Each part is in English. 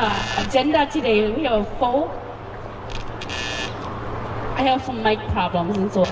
uh, agenda today. We have a full. I have some mic problems and so.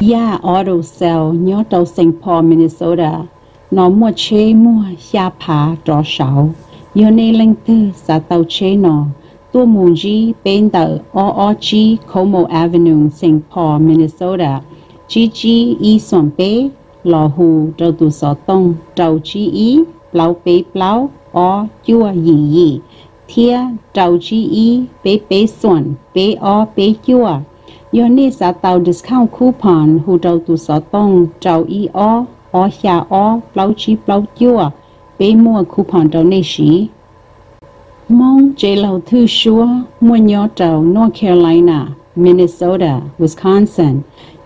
Yeah, auto cell nhớ tàu St. Paul, Minnesota. Nó mua chế mua xa phá trò sáu. Yêu nê linh tư xa tàu chế nó. Tua mùn gì bên tàu OOG Como Avenue, St. Paul, Minnesota. GG y xuân bê. Lò hù trâu tù sọ tông. Trâu chi y. Blau bê blau. O chua yì yì. Thia trâu chi y. Bê bê xuân. Bê o bê chua. ยนี่สาเตา discount coupon หูเราตุสอต้องเจ้าอีออออชาออเปล่าชี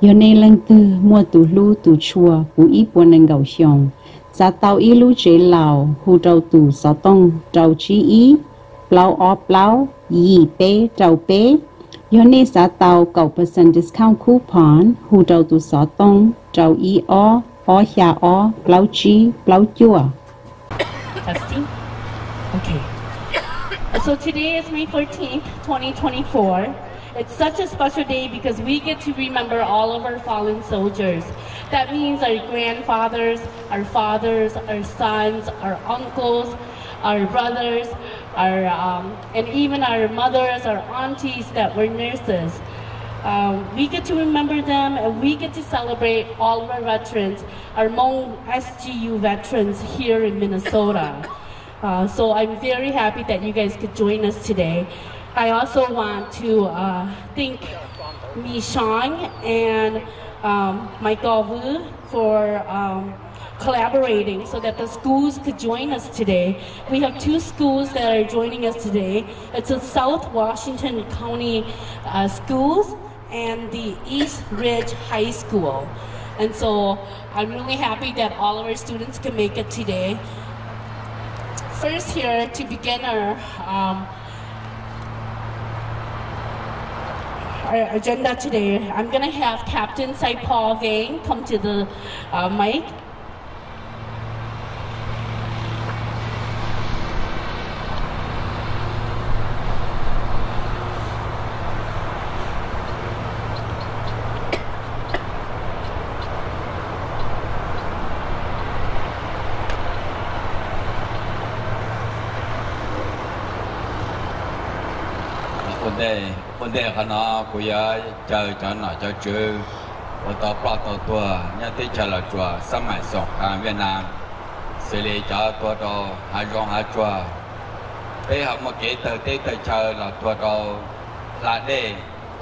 ยนในลังตือมัวตุลู่的莫读路读错，不一不能够想。จะเก่าชงซาเตาอีลู่เจเหล่าหูเจ้าตู่สต้องเจ้าชีอีเปล่าออเปล่ายี่เป้เจ้าเป้ยนในสาเตาเก่าเปอร์เซ็นต์ดิสคาวคูพอนหูเจ้าตู่สต้องเจ้าอีอ้ออ้อหยาอ้อเปล่าชีเปล่าจัว Testing. Okay. So today is May 13 2024. It's such a special day because we get to remember all of our fallen soldiers. That means our grandfathers, our fathers, our sons, our uncles, our brothers, our, um, and even our mothers, our aunties that were nurses. Um, we get to remember them and we get to celebrate all of our veterans, our Hmong SGU veterans here in Minnesota. Uh, so I'm very happy that you guys could join us today. I also want to uh, thank Mi Shang and um, Michael Wu for um, collaborating so that the schools could join us today. We have two schools that are joining us today. It's the South Washington County uh, Schools and the East Ridge High School. And so I'm really happy that all of our students can make it today. First here to begin our um, our agenda today, I'm gonna have Captain Saipal Vang come to the uh, mic. đề vấn đề khả nó của giờ chờ cho nó cho chữ và tao plot tao tua nhà tí chờ là chùa sắm mãi sọc hàng Việt Nam. Xử lý cho tua đó hai rong hai chùa. Thế học một cái từ tế từ chờ là tua đó là để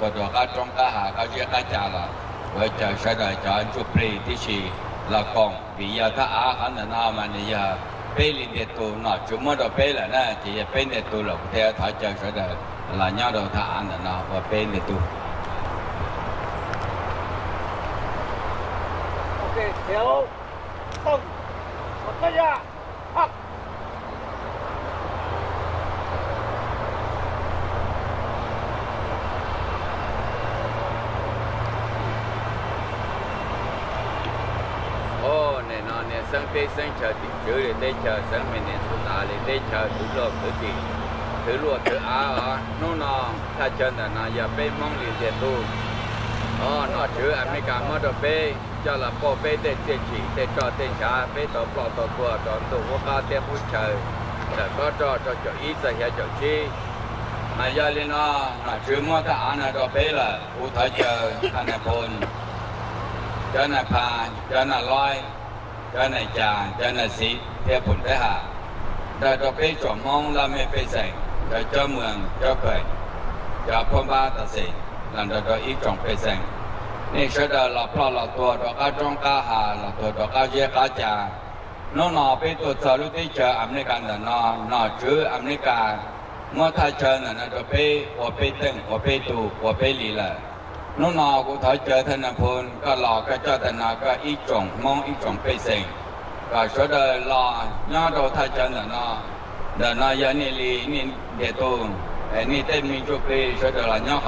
tua đó các trong các hạ các chuyện các trả là. Với chờ sẽ đợi cho anh chụp đi tí chỉ là còn vì giờ ta á khả năng nào mà này giờ. Bây lên để tu nó chúng mới được bây là nè chỉ bây để tu là theo thọ chờ sẽ đợi là nhau đầu thả ăn nó và bên để tu ok hiểu. Tông một tay ra học sang tê sang chờ tìm chữ để tê chờ sang mình nên xuất tả để tê chờ tụt lộp tụt tìm ถือลวดถืออาอ๋อนู่นนอถ้าเชิญแต่นาอย่าไปมองหลีเดียดูอ๋อนอถืออเมริกามอเอเป้จะละพ่อเป้เด็ดเจ็ดฉีเด็ดจอเต็ดชาเป้ต่อปลอกต่อตัวต่อตัวว่าก้เตี้ยผู้ชายแต่ก็จอจอจออีสเฮียจอชีนายาลินานาชื่อมอตาอานาดอเป้ละอุทเจอท่านพนเจ้านายพาเจ้านายลอยเจ้านายจานเจ้านายสีเทพผลได้หาแต่ดอเป้จอมมองละไม่ไปใส่ tới cho mường cho cười cho phong ba ta sĩ làm được đôi ít trong phê sen nên sẽ đời là lo là tua đó cá trong cá hà là tua đó cá dê cá trà nó nọ bên tua sợ lúc tí chờ ẩm này càng là nọ nọ chứ ẩm này càng mà thay chờ là nó được phê và phê tưng và phê tù và phê lì lợi น้องนอกูถอยเจอธนพลก็หลอกก็เจ้าธนาก็อีจงมองอีจงไปเสงก็ช่วยเดินรอย่อโดทายเจอหนอนอ 奶奶要你离你也多，哎，你 nini eto, enite minjuki shoda la 奶，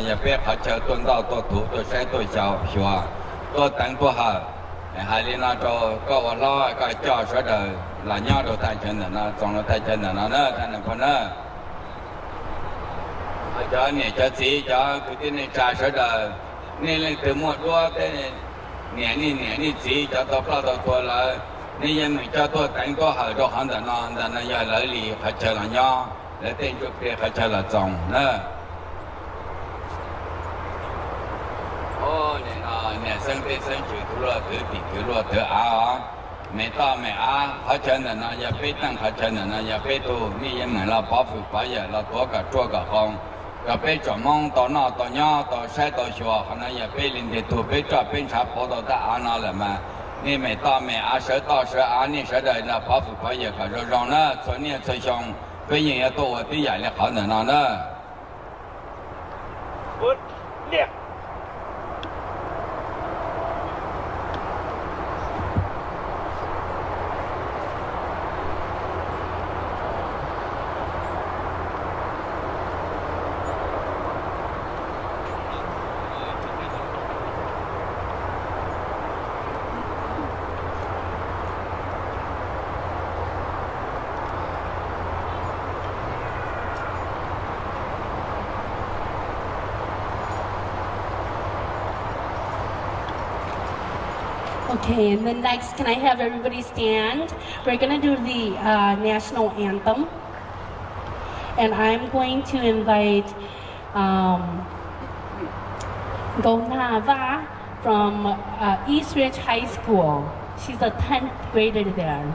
也别 hana na, la 多笑是吧？多等不好，哎，孩 chemo ta shinya la hachenana, ya pehacha tunda tatu ta sheto. nhẹ ni nhẹ ni chỉ cho tôi bao tôi qua lại nên dân mình cho tôi tránh có hở cho hắn đàn non đàn nó giờ lợi lì phải chờ là nho để tên chụp kia phải chờ là chồng nè ô nè nọ nè sân tên sân chữ thứ lo thứ bị thứ lo thứ áo mẹ to mẹ á phải chờ là nó giờ biết tăng phải chờ là nó giờ biết tu nên dân mình là bỏ phụ phải giờ là có cả chua cả con 要被做梦到哪到哪到谁到谁，可能也被领导多被抓被查跑到大安那了嘛？你没到没阿谁到谁阿你实在那怕不放也，可是让那村里村乡人姓也多的眼力好能那呢？练。Okay, and then next, can I have everybody stand? We're going to do the uh, national anthem. And I'm going to invite um, Gonava from uh, East Ridge High School. She's a 10th grader there.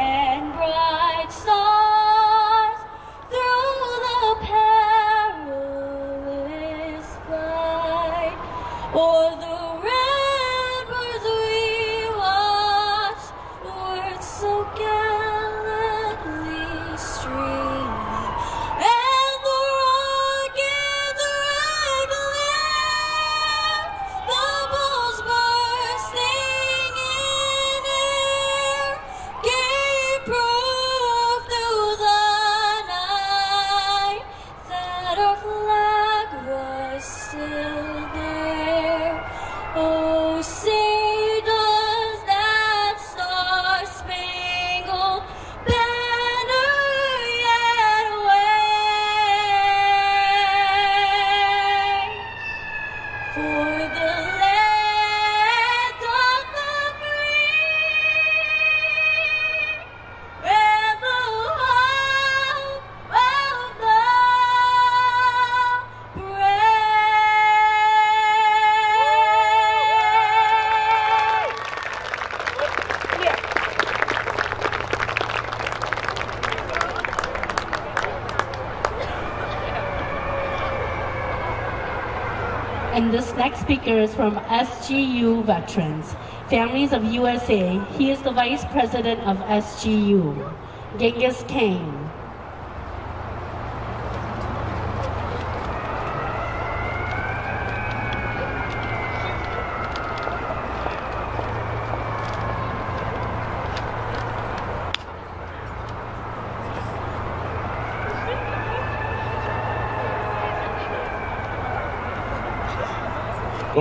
this next speaker is from SGU Veterans, Families of USA. He is the Vice President of SGU, Genghis Kane.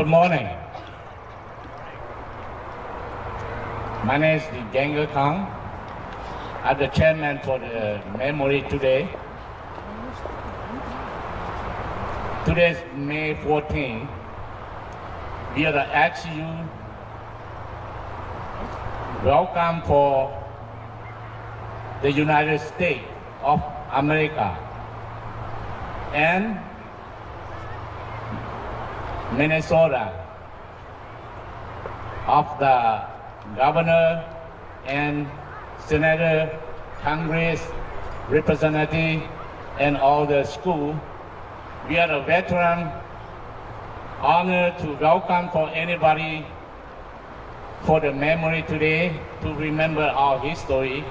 Good morning. My name is Gengger Kang. I'm the chairman for the memory today. Today is May 14. We are the XU welcome for the United States of America and Minnesota of the governor and senator, Congress, representative, and all the school. We are a veteran, honored to welcome for anybody for the memory today to remember our history.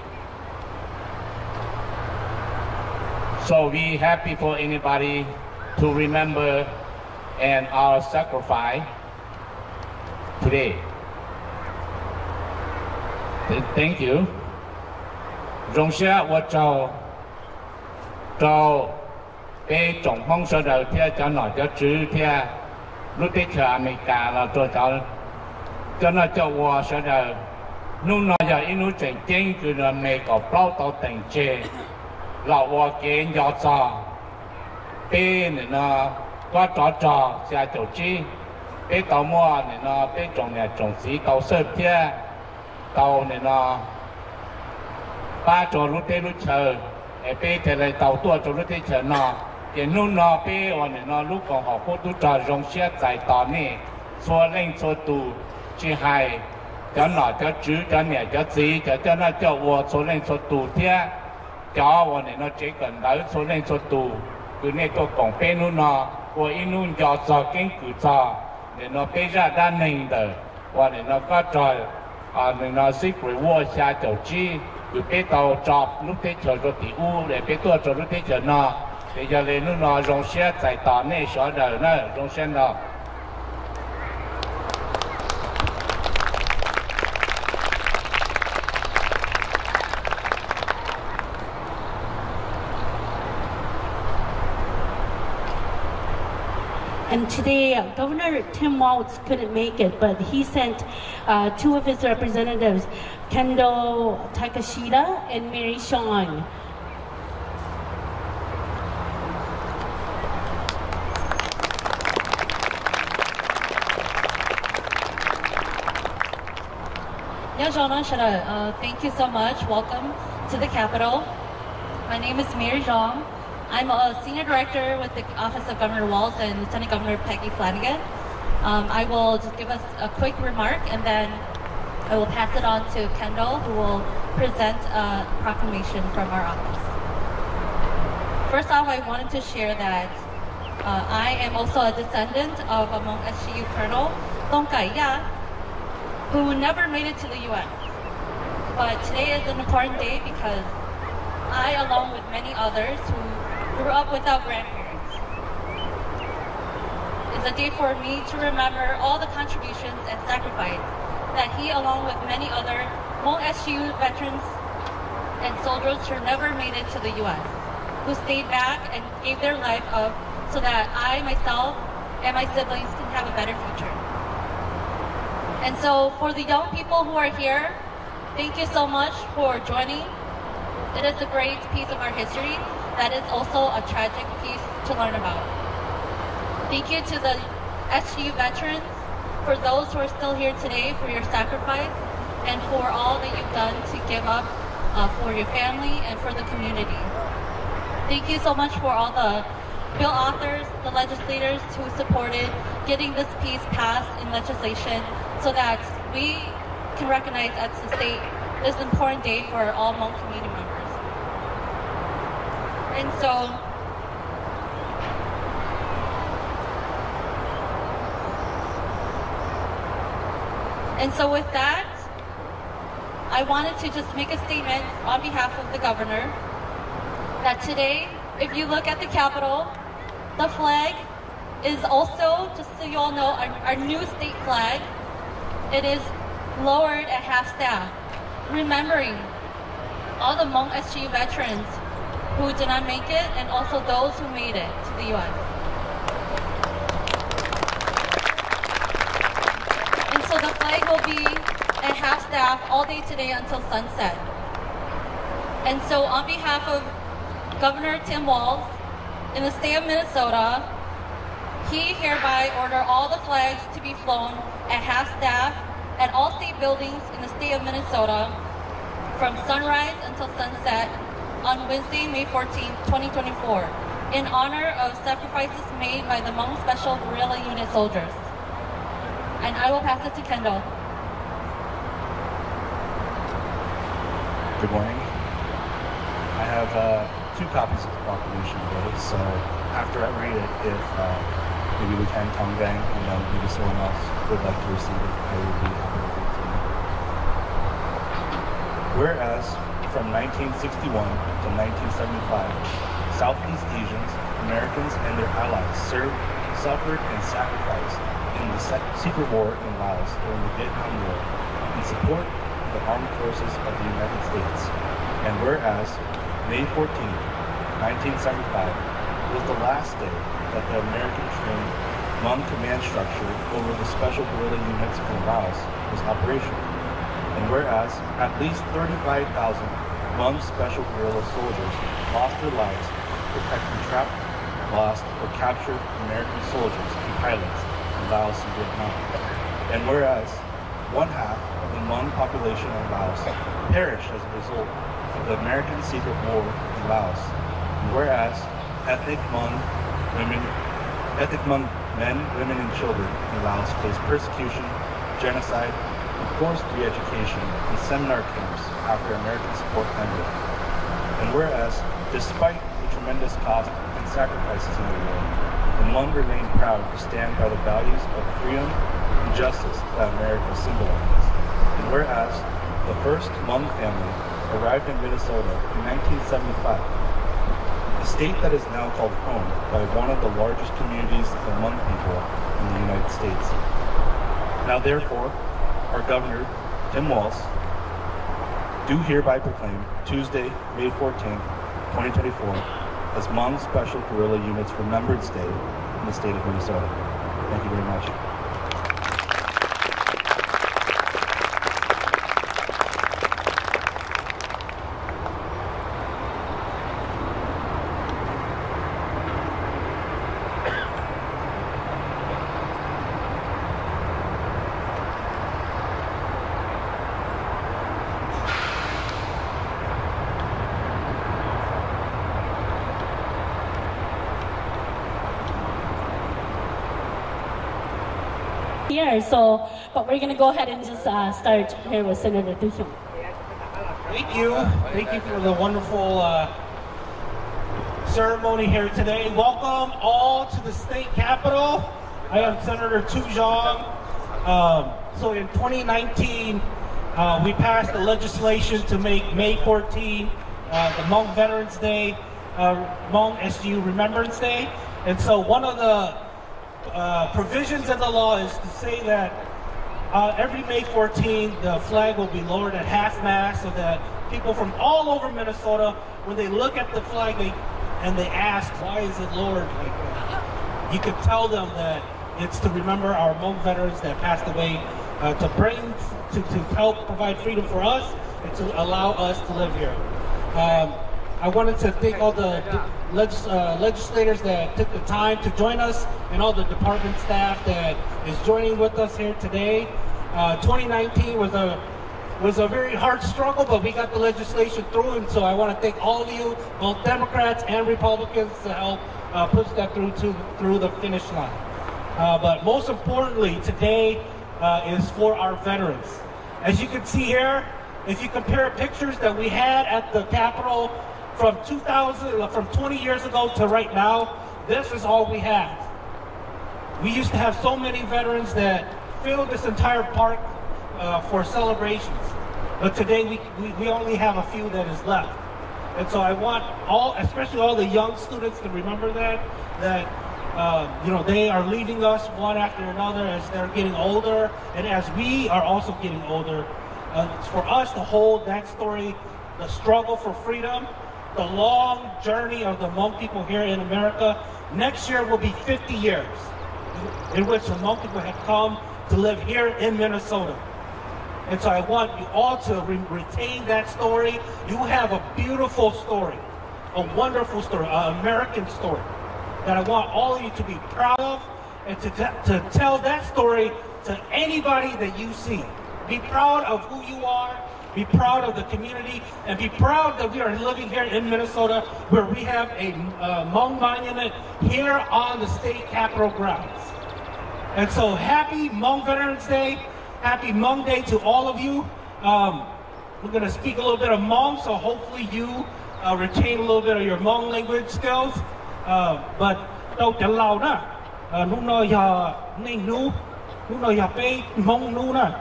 So we happy for anybody to remember and our sacrifice today. Thank you. Rong xe và chào chào cái trọng phong sơ đầu theo cho nó cho chữ theo lúc tích chờ mình cả là tôi cho cho nó cho hòa sơ đầu lúc nó giờ inu chạy chênh cứ là mẹ có bao tàu tình chê, là hòa kế nhỏ cho tên nó qua trò trò sẽ tổ chức bé tàu mua này nó bé trồng nhà trồng xí, tàu sơ kia. Tàu này nó ba trò lúc thế lúc chờ. Để bé thế này tàu tua trò lúc thế chờ nó thì lúc nó bé ở này nó lúc còn học cô tu trò rong xe giải tỏ nè xua lên xua tù chỉ hai cho nó cho chữ cho nhà cho gì cho cho nó, cho vua xua lên xua tù thế cho vua này nó chỉ cần đỡ xua lên xua tù. Cứ nên tôi còn bé lúc nó của inun cho cho kinh cử cho để nó bây ra đa nền tờ và để nó có trò à để nó xích quỷ vua xa chầu chi, cứ bé tàu chọc lúc thế chờ cho tỷ u, để bé tua cho lúc thế chờ nó để giờ lên nó rong xe tại tỏ này xóa đời nó rong xe nó And today, uh, Governor Tim Walz couldn't make it, but he sent uh, two of his representatives, Kendo Takashita and Mary Sean. Yeah, Jana Shara, uh, thank you so much. Welcome to the Capitol. My name is Mary Zhang. I'm a senior director with the Office of Governor Walz and Lieutenant Governor Peggy Flanagan. Um, I will just give us a quick remark and then I will pass it on to Kendall who will present a proclamation from our office. First off, I wanted to share that uh, I am also a descendant of a Hmong SGU colonel, Tong Kaiya, who never made it to the U.S. But today is an important day because I, along with many others who grew up without grandparents, It's a day for me to remember all the contributions and sacrifice that he, along with many other Hmong SGU veterans and soldiers who never made it to the U.S., who stayed back and gave their life up so that I, myself, and my siblings can have a better future. And so for the young people who are here, thank you so much for joining. It is a great piece of our history that is also a tragic piece to learn about. Thank you to the SU veterans, for those who are still here today for your sacrifice, and for all that you've done to give up uh, for your family and for the community. Thank you so much for all the bill authors, the legislators who supported getting this piece passed in legislation so that we can recognize at the state this important day for all Hmong community members. And so, and so with that, I wanted to just make a statement on behalf of the governor that today, if you look at the Capitol, the flag is also, just so you all know, our, our new state flag. It is lowered at half staff, remembering all the Hmong SGU veterans who did not make it and also those who made it to the U.S. And so the flag will be at half staff all day today until sunset. And so on behalf of Governor Tim Walz in the state of Minnesota, he hereby order all the flags to be flown at half staff at all state buildings in the state of Minnesota from sunrise until sunset on Wednesday, May 14, 2024, in honor of sacrifices made by the Hmong Special Guerrilla Unit soldiers. And I will pass it to Kendall. Good morning. I have uh, two copies of the proclamation today, so after I read it, if uh, maybe Lieutenant Tong Gang and uh, maybe someone else would like to receive it, I would be happy to. Whereas from 1961 to 1975, Southeast Asians, Americans, and their allies served, suffered, and sacrificed in the secret war in Laos during the Vietnam War in support of the armed forces of the United States. And whereas May 14, 1975 was the last day that the American trained Hmong command structure over the special guerrilla units from Laos was operational. And whereas at least 35,000 Hmong special guerrilla soldiers lost their lives protecting trapped, lost, or captured American soldiers and pilots in Laos and Vietnam. And whereas one half of the Hmong population in Laos perished as a result of the American secret war in Laos. And whereas ethnic Hmong women, ethnic Hmong men, women, and children in Laos face persecution, genocide, and forced re-education in seminar camps after American support ended. And whereas, despite the tremendous cost and sacrifices in the war, the Hmong remain proud to stand by the values of freedom and justice that America symbolizes. And whereas the first Hmong family arrived in Minnesota in 1975, a state that is now called home by one of the largest communities of Hmong people in the United States. Now therefore, our governor, Tim Walz, do hereby proclaim Tuesday, May 14th, 2024, as Hmong Special Guerrilla Units Remembrance Day in the state of Minnesota. Thank you very much. Here, so, but we're gonna go ahead and just uh, start here with Senator Tu Xiong. Thank you. Thank you for the wonderful uh, ceremony here today. Welcome all to the state capitol. I am Senator Tu Xiong. Um, so in 2019, uh, we passed the legislation to make May 14 uh, the Hmong Veterans Day, uh, Hmong SGU Remembrance Day. And so one of the uh, provisions in the law is to say that uh, every May 14, the flag will be lowered at half mast so that people from all over Minnesota, when they look at the flag they, and they ask, why is it lowered like that? You could tell them that it's to remember our Hmong veterans that passed away, uh, to bring, to, to help provide freedom for us, and to allow us to live here. Um, I wanted to thank all the legis- uh, legislators that took the time to join us and all the department staff that is joining with us here today. Uh, 2019 was a was a very hard struggle, but we got the legislation through, and so I want to thank all of you, both Democrats and Republicans, to help uh, push that through to through the finish line. Uh, but most importantly, today uh, is for our veterans. As you can see here, if you compare pictures that we had at the Capitol from 2000, uh, from 20 years ago to right now, this is all we have. We used to have so many veterans that filled this entire park uh, for celebrations. But today we, we, we only have a few that is left. And so I want all, especially all the young students to remember that, that, uh, you know, they are leaving us one after another as they're getting older and as we are also getting older. Uh, for us to hold that story, the struggle for freedom, the long journey of the Hmong people here in America. Next year will be 50 years in which the Hmong people have come to live here in Minnesota. And so I want you all to re- retain that story. You have a beautiful story, a wonderful story, an American story that I want all of you to be proud of and to, t- to tell that story to anybody that you see. Be proud of who you are, be proud of the community, and be proud that we are living here in Minnesota where we have a uh, Hmong monument here on the state capitol grounds. And so happy Hmong Veterans Day. Happy Hmong Day to all of you. Um, we're going to speak a little bit of Hmong, so hopefully you uh, retain a little bit of your Hmong language skills. Uh, but đâu chẳng lâu đó, lúc nào giờ nên nu, lúc nào giờ bé Hmong nu nè,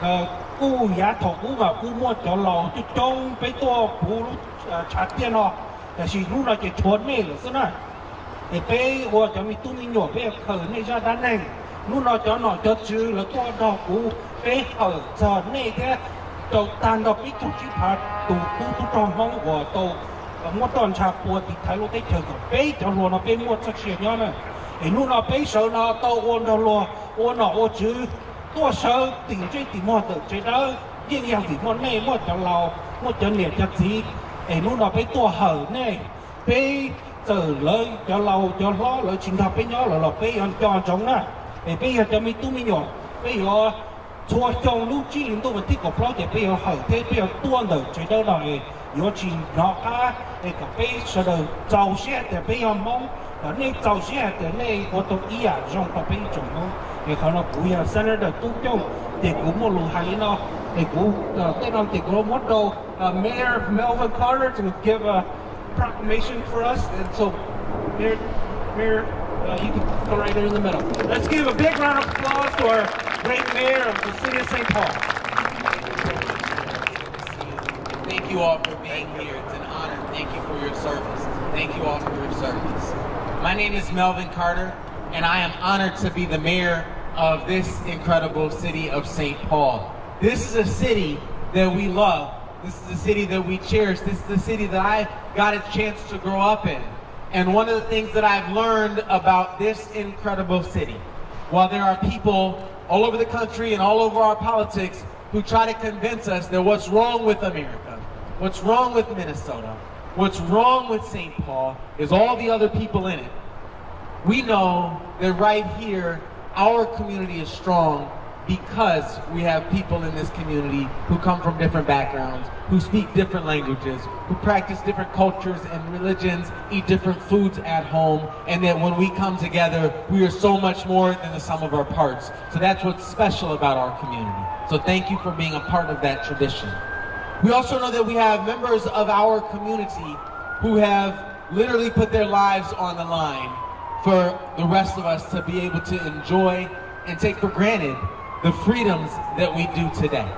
Ờ, cụ nhà thọ cụ và cụ mua cho lò à, cho trông bấy to cụ chặt tiền nó là chỉ là chỉ chuẩn này là thế này thì bây cho mình tu mình nhỏ bây khởi này ra đan này. Lúc nó cho nó cho chứ là to đó cụ bây khởi giờ này thế tàu tan đó biết chút chứ phải tụ tụ tụ trong mong của tàu mua toàn trà bùa thì thấy lúc đấy chờ còn cho luôn nó bây mua sắc sẹo nhau này. Thì nó bây sợ nó tàu ôn đâu luôn ôn nó ôn chứ. 多少顶最底莫的最到艳阳底莫内莫着老莫着脸着急，哎，弄到被多好呢，被走了着老着老了，请他被鸟了了被人家中啊，哎，被人家没都没鸟，被我错中路只领导问题个不了解，被我好的被我多的最到那哎。有钱拿啊，那个被说的早些的被要忙，那早些的那我都一样用到被中了。vì khó Senator, cúi ở Mayor Melvin Carter to give a proclamation for us and so Mayor Mayor uh, you can go right there in the middle. Let's give a big round of applause to our great mayor of the city of St. Paul. Thank you all for being here. It's an honor. Thank you for your service. Thank you all for your service. My name is Melvin Carter, and I am honored to be the mayor of this incredible city of St. Paul. This is a city that we love this is the city that we cherish. This is the city that I got a chance to grow up in. And one of the things that I've learned about this incredible city, while there are people all over the country and all over our politics who try to convince us that what's wrong with America, what's wrong with Minnesota, what's wrong with St. Paul is all the other people in it. We know that right here, our community is strong because we have people in this community who come from different backgrounds, who speak different languages, who practice different cultures and religions, eat different foods at home, and that when we come together, we are so much more than the sum of our parts. So that's what's special about our community. So thank you for being a part of that tradition. We also know that we have members of our community who have literally put their lives on the line for the rest of us to be able to enjoy and take for granted the freedoms that we do today.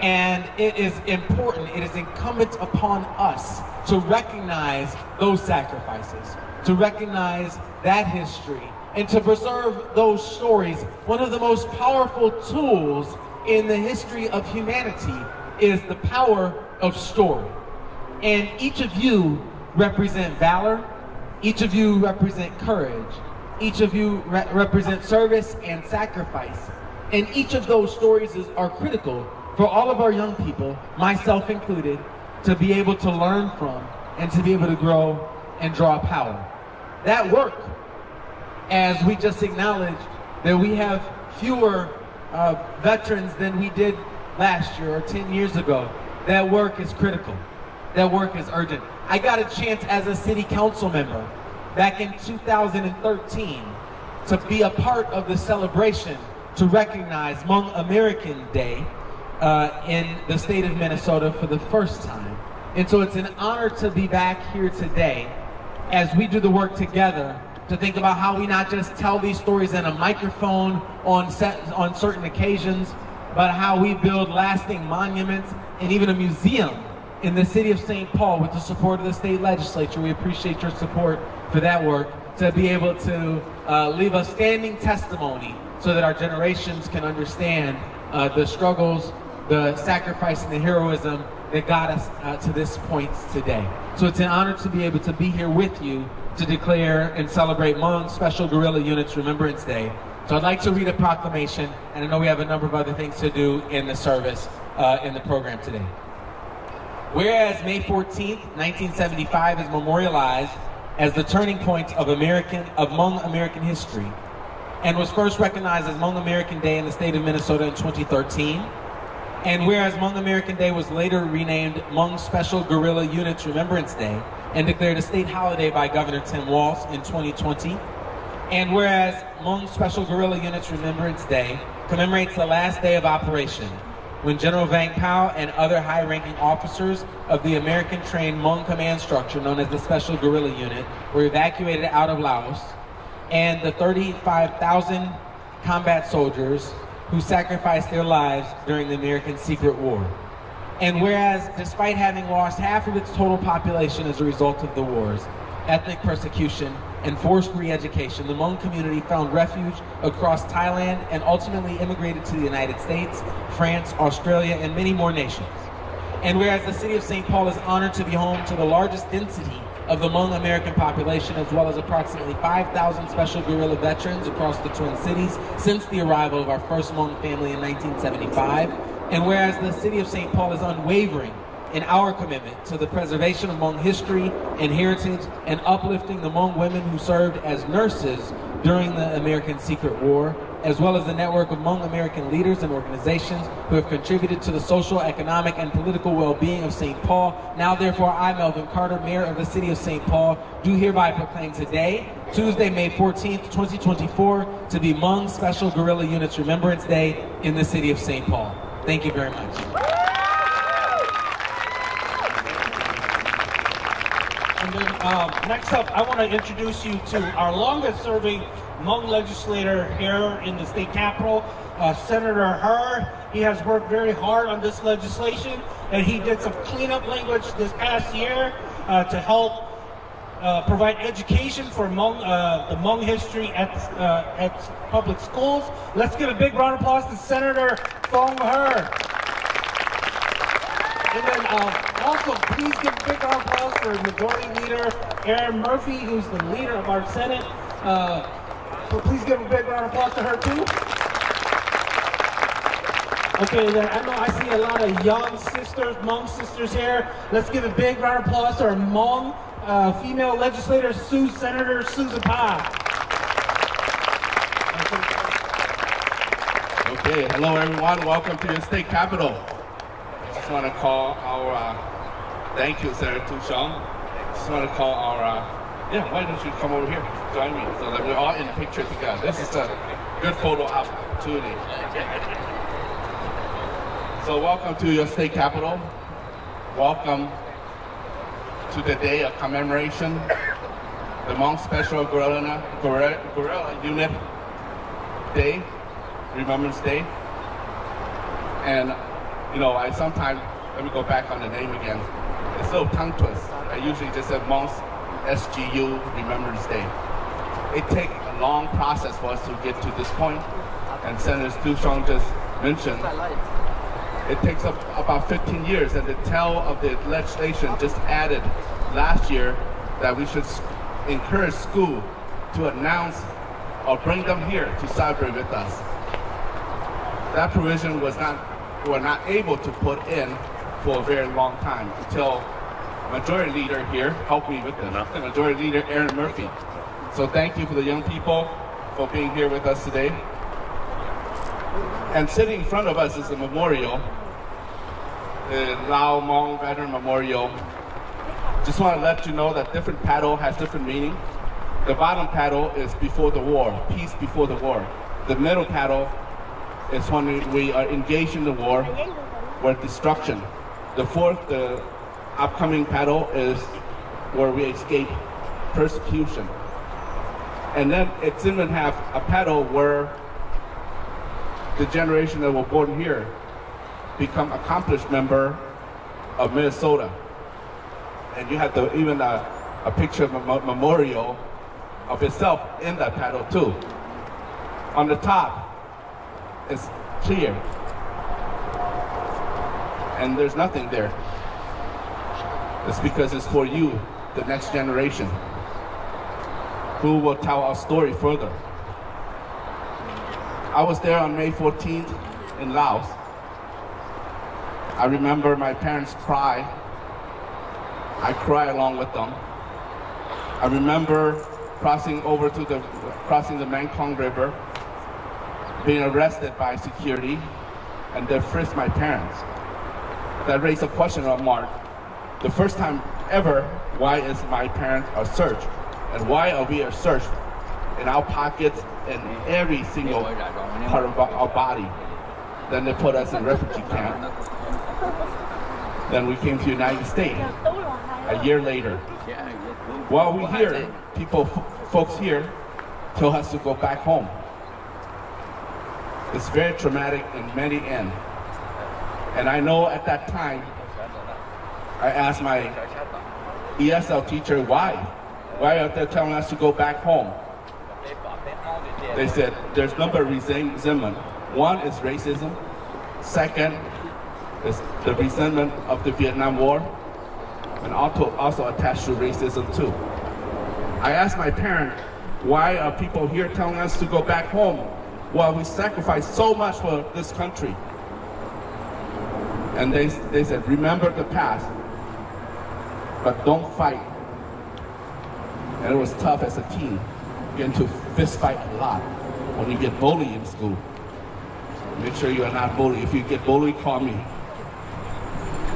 And it is important, it is incumbent upon us to recognize those sacrifices, to recognize that history, and to preserve those stories. One of the most powerful tools in the history of humanity is the power of story. And each of you represent valor, each of you represent courage, each of you re represent service and sacrifice. And each of those stories is, are critical for all of our young people, myself included, to be able to learn from and to be able to grow and draw power. That work, as we just acknowledged, that we have fewer uh, veterans than we did last year or 10 years ago, that work is critical. That work is urgent. I got a chance as a city council member back in 2013 to be a part of the celebration to recognize Hmong American Day uh, in the state of Minnesota for the first time. And so it's an honor to be back here today as we do the work together to think about how we not just tell these stories in a microphone on, set, on certain occasions, but how we build lasting monuments and even a museum in the city of St. Paul with the support of the state legislature. We appreciate your support for that work to be able to uh, leave a standing testimony so that our generations can understand uh, the struggles, the sacrifice, and the heroism that got us uh, to this point today. So it's an honor to be able to be here with you to declare and celebrate Hmong Special Guerrilla Units Remembrance Day. So I'd like to read a proclamation, and I know we have a number of other things to do in the service uh, in the program today. Whereas May 14th, 1975 is memorialized as the turning point of American of American history, and was first recognized as Hmong American Day in the state of Minnesota in 2013. And whereas Hmong American Day was later renamed Hmong Special Guerrilla Units Remembrance Day and declared a state holiday by Governor Tim Walz in 2020. And whereas Hmong Special Guerrilla Units Remembrance Day commemorates the last day of operation, when General Vang Pao and other high-ranking officers of the American-trained Hmong command structure known as the Special Guerrilla Unit were evacuated out of Laos, and the 35,000 combat soldiers who sacrificed their lives during the American Secret War. And whereas, despite having lost half of its total population as a result of the wars, ethnic persecution, and forced re-education, the Hmong community found refuge across Thailand and ultimately immigrated to the United States, France, Australia, and many more nations. And whereas the city of St. Paul is honored to be home to the largest density of the Hmong American population, as well as approximately 5,000 special guerrilla veterans across the Twin Cities since the arrival of our first Hmong family in 1975, and whereas the city of St. Paul is unwavering in our commitment to the preservation of Hmong history and heritage and uplifting the Hmong women who served as nurses during the American Secret War, as well as the network of Hmong American leaders and organizations who have contributed to the social, economic, and political well-being of St. Paul. Now, therefore, I, Melvin Carter, Mayor of the City of St. Paul, do hereby proclaim today, Tuesday, May 14th, 2024, to be Hmong Special Guerrilla Units Remembrance Day in the City of St. Paul. Thank you very much. And then um, next up, I want to introduce you to our longest serving Hmong legislator here in the state capitol, uh, Senator Hawj. He has worked very hard on this legislation, and he did some cleanup language this past year uh, to help uh, provide education for Hmong, uh, the Hmong history at, uh, at public schools. Let's give a big round of applause to Senator Foung Hawj. And then uh, also, please give a big round of applause for Majority Leader Erin Murphy, who's the leader of our Senate. Uh, so please give a big round of applause to her too. Okay, I know I see a lot of young sisters, Hmong sisters here. Let's give a big round of applause to our Hmong uh, female legislator, Sue Senator Susan Pha. Okay, hello everyone. Welcome to your state capitol just want to call our, uh, thank you, Senator Tu Xiong. Just want to call our, uh, yeah, why don't you come over here, join me, so that we're all in the picture together. This is a good photo opportunity. So welcome to your state capitol. Welcome to the day of commemoration, the Hmong Special Guerrilla, Guerrilla Unit Day, Remembrance Day. And you know, I sometimes, let me go back on the name again. It's so tongue twist. I usually just say Hmong's SGU Remembrance Day. It takes a long process for us to get to this point. and Senator Tu Xiong just mentioned it takes up about 15 years, and the tail of the legislation just added last year that we should encourage school to announce or bring them here to celebrate with us. That provision was not we were not able to put in for a very long time until Majority Leader here helped me with this. Uh-huh. Majority Leader Erin Murphy. So thank you for the young people for being here with us today. And sitting in front of us is the memorial, the Lao Hmong Veteran Memorial. Just want to let you know that different paddle has different meaning. The bottom paddle is before the war, peace before the war. The middle paddle is when we are engaged in the war where destruction. The fourth, the upcoming paddle is where we escape persecution. And then it's even have a paddle where the generation that were born here become accomplished member of Minnesota. And you have the, even a, a picture of a memorial of itself in that paddle too. On the top, it's clear. And there's nothing there. It's because it's for you, the next generation, who will tell our story further. I was there on May 14th in Laos. I remember my parents cry. I cry along with them. I remember crossing over to the crossing the Mekong River being arrested by security and they frisked my parents. That raised a question Mark. The first time ever, why is my parents are searched? And why are we searched in our pockets and every single part of our body? Then they put us in refugee camp. Then we came to the United States a year later. While we here, people, folks here, tell us to go back home. It's very traumatic in many ends. And I know at that time, I asked my ESL teacher why. Why are they telling us to go back home? They said there's number resentment. One is racism. Second is the resentment of the Vietnam War, and also, also attached to racism too. I asked my parent, why are people here telling us to go back home while we sacrifice so much for this country? And they, they said, remember the past, but don't fight. And it was tough as a teen. You get into fist fight a lot when you get bullied in school. Make sure you are not bullied. If you get bullied, call me.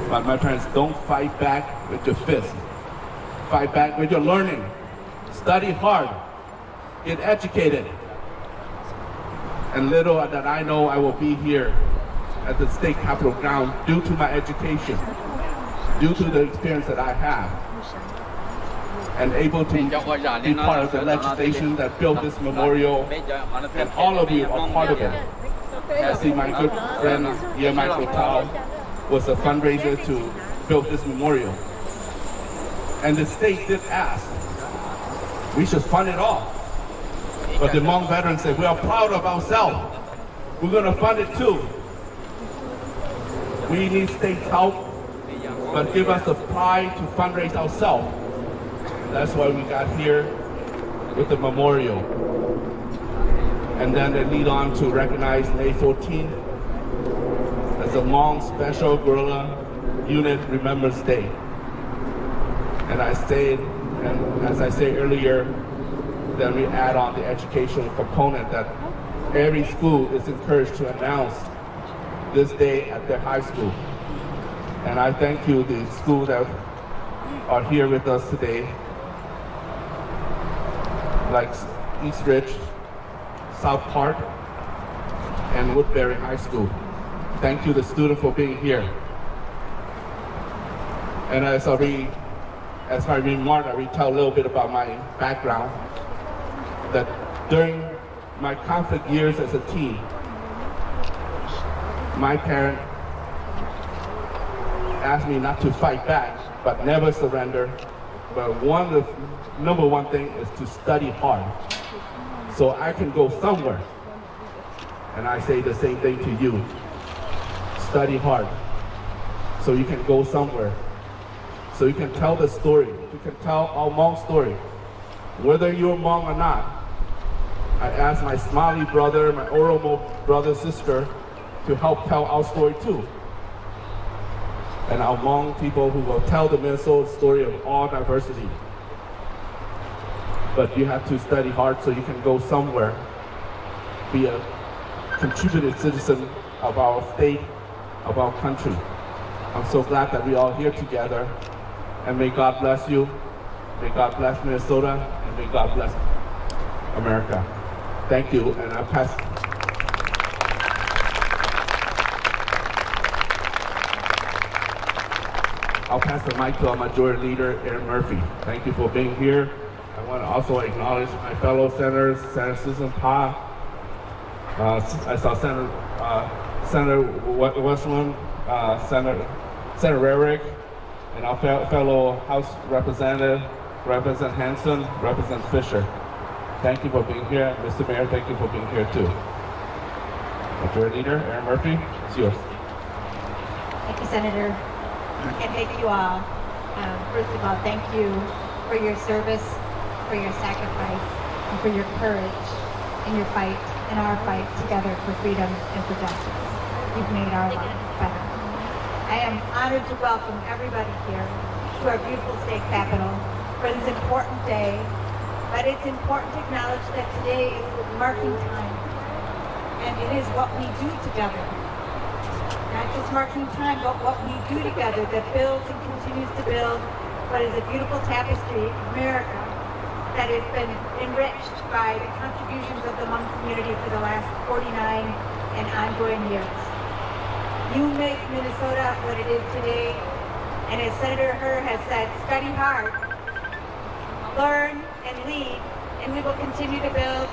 But my parents don't fight back with your fist. Fight back with your learning. Study hard. Get educated. And little that I know I will be here at the state capitol ground due to my education, due to the experience that I have, and able to be part of the legislation that built this memorial, and all of you are part of it. I see my good friend, Michael Thao, was a fundraiser to build this memorial. And the state did ask, we should fund it all. But the Hmong veterans said, we are proud of ourselves. We're going to fund it too. We need state help, but give us the pride to fundraise ourselves. That's why we got here with the memorial. And then they lead on to recognize May 14th as a Hmong Special Guerrilla Unit Remembrance Day. And I say, and as I say earlier, then we add on the educational component that every school is encouraged to announce this day at their high school. And I thank you, the school that are here with us today, like East Ridge, South Park, and Woodbury High School. Thank you, the student, for being here. And as I read, as I remark, I retell a little bit about my background. That during my conflict years as a teen, my parent asked me not to fight back, but never surrender. But one of the number one thing is to study hard, so I can go somewhere. And I say the same thing to you. Study hard, so you can go somewhere. So you can tell the story. You can tell our Hmong story, whether you're Hmong or not. I asked my Somali brother, my Oromo brother, sister, to help tell our story too. And our Hmong people who will tell the Minnesota story of all diversity. But you have to study hard so you can go somewhere, be a contributed citizen of our state, of our country. I'm so glad that we are here together. And may God bless you. May God bless Minnesota. And may God bless America. Thank you. And I pass I'll pass the mic to our majority leader, Erin Murphy. Thank you for being here. I want to also acknowledge my fellow senators, Senator Susan Pha. Uh, I saw Senator, uh, Senator Westlin, uh, Senator, Senator Rarick, and our fellow House Representative, Representative Hanson, Representative Fisher. Thank you for being here. Mr. Mayor, thank you for being here too. Majority Leader, Erin Murphy, it's yours. Thank you, Senator and thank you all. Um, first of all, thank you for your service, for your sacrifice, and for your courage in your fight, in our fight together for freedom and for justice. You've made our lives better. I am honored to welcome everybody here to our beautiful state capitol for this important day, but it's important to acknowledge that today is marking time, and it is what we do together just marking time, but what we do together that builds and continues to build what is a beautiful tapestry of America that has been enriched by the contributions of the Hmong community for the last 49 and ongoing years. You make Minnesota what it is today. And as Senator Hawj has said, study hard, learn and lead, and we will continue to build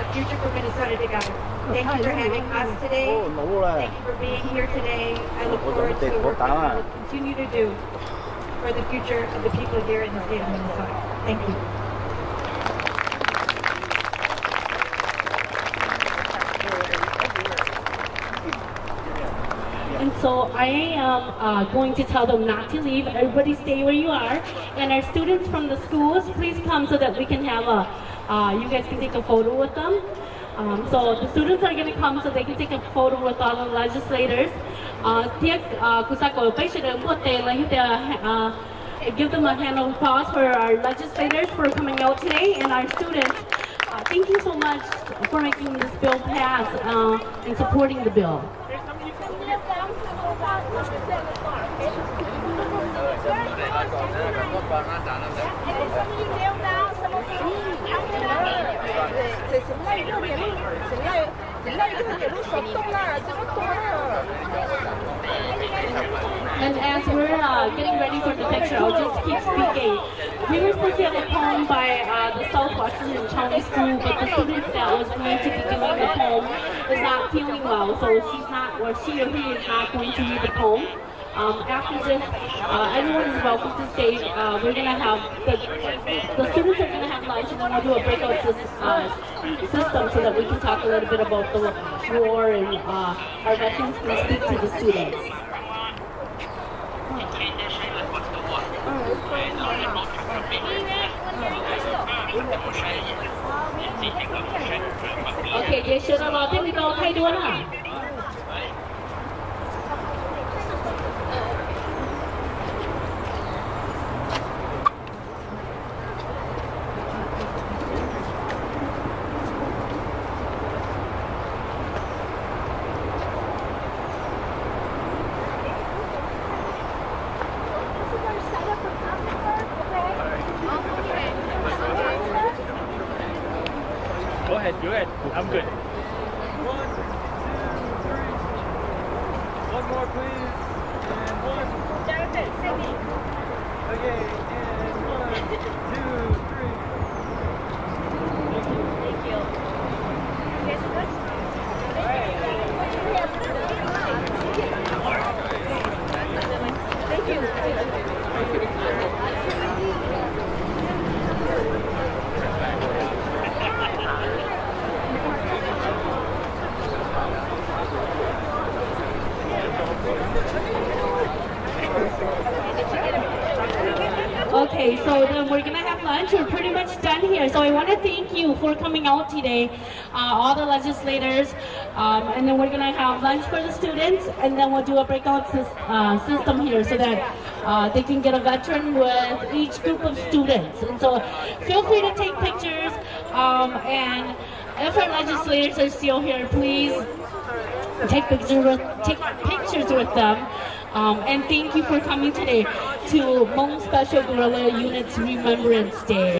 a future for Minnesota together. Thank you for having us today. Thank you for being here today. I look forward to what we will continue to do for the future of the people here in the state of Minnesota. Thank you. And so I am uh, going to tell them not to leave. Everybody stay where you are. And our students from the schools, please come so that we can have a, uh, you guys can take a photo with them. Um, so the students are going to come so they can take a photo with all the legislators. Uh, tiếc kusako paishere mpote la give them a hand of applause for our legislators for coming out today and our students. Uh, thank you so much for making this bill pass uh, and supporting the bill. And as we're uh, getting ready for the picture, I'll just keep speaking. We were supposed to have a poem by uh, the Southwestern and County School, but the student that was going to be doing the poem is not feeling well, so she's not, or she or he is not going to read the poem. Um, after this, uh, everyone is welcome to stay. Uh, we're going to have, the, the students are going to have lunch and then we'll do a breakout uh, system so that we can talk a little bit about the war and uh, our veterans can speak to the students. OK，也学到了，对你都太多了。 Go ahead, go ahead. I'm good. One, two, three. One more, please. And one. Jonathan, singing. Okay, and one, two, three. Thank you. Thank you. Thank you. Okay, so then we're gonna have lunch. We're pretty much done here. So I want to thank you for coming out today, uh, all the legislators, um, and then we're gonna have lunch for the students, and then we'll do a breakout uh, system here so that uh, they can get a veteran with each group of students. And so feel free to take pictures, um, and if our legislators are still here, please take pictures with take pictures with them. Um, and thank you for coming today to Hmong Special Guerrilla Unit's Remembrance Day.